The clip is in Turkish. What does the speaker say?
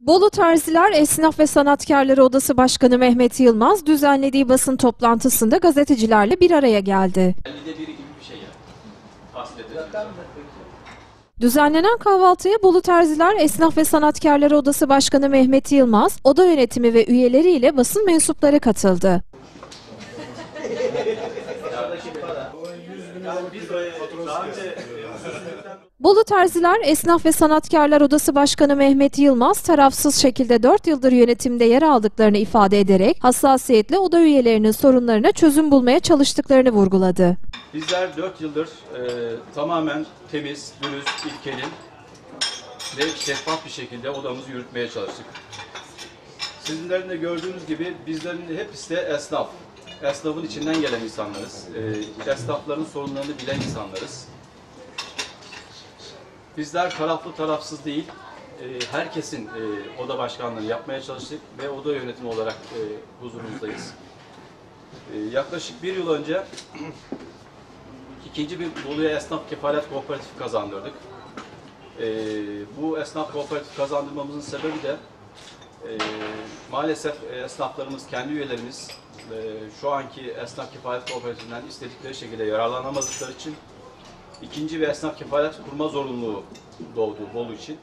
Bolu Terziler Esnaf ve Sanatkarları Odası Başkanı Mehmet Yılmaz düzenlediği basın toplantısında gazetecilerle bir araya geldi. 50'de biri gibi bir ya. Aslında. Düzenlenen kahvaltıya Bolu Terziler Esnaf ve Sanatkarları Odası Başkanı Mehmet Yılmaz, oda yönetimi ve üyeleriyle basın mensupları katıldı. Biz e, daha önce Bolu Terziler Esnaf ve Sanatkarlar Odası Başkanı Mehmet Yılmaz tarafsız şekilde 4 yıldır yönetimde yer aldıklarını ifade ederek hassasiyetle oda üyelerinin sorunlarına çözüm bulmaya çalıştıklarını vurguladı. bizler 4 yıldır e, tamamen temiz, dürüst, ilkeli ve şeffaf bir şekilde odamızı yürütmeye çalıştık. Sizlerin de gördüğünüz gibi bizlerin hepsi de esnaf. Esnafın içinden gelen insanlarız. E, esnafların sorunlarını bilen insanlarız. Bizler taraflı tarafsız değil, e, herkesin e, oda başkanlığını yapmaya çalıştık ve oda yönetimi olarak e, huzurumuzdayız. E, yaklaşık bir yıl önce ikinci bir Bolu'ya esnaf kefalet kooperatifi kazandırdık. Bu esnaf kooperatif kazandırmamızın sebebi de e, maalesef e, esnaflarımız, kendi üyelerimiz e, şu anki esnaf kefalet kooperatifinden istedikleri şekilde yararlanamadıkları için ikinci bir esnaf kefalet kurma zorunluluğu doğdu Bolu için.